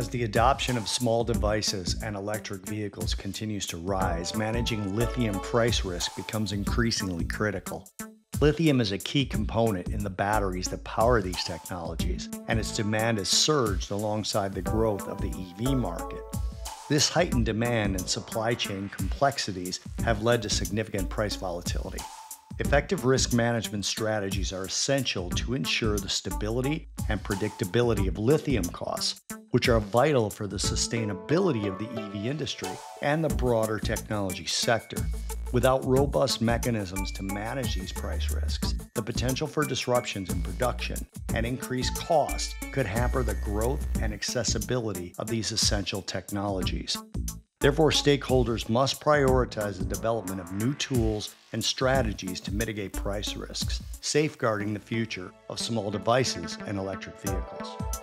As the adoption of small devices and electric vehicles continues to rise, managing lithium price risk becomes increasingly critical. Lithium is a key component in the batteries that power these technologies, and its demand has surged alongside the growth of the EV market. This heightened demand and supply chain complexities have led to significant price volatility. Effective risk management strategies are essential to ensure the stability and predictability of lithium costs, which are vital for the sustainability of the EV industry and the broader technology sector. Without robust mechanisms to manage these price risks, the potential for disruptions in production and increased cost could hamper the growth and accessibility of these essential technologies. Therefore, stakeholders must prioritize the development of new tools and strategies to mitigate price risks, safeguarding the future of small devices and electric vehicles.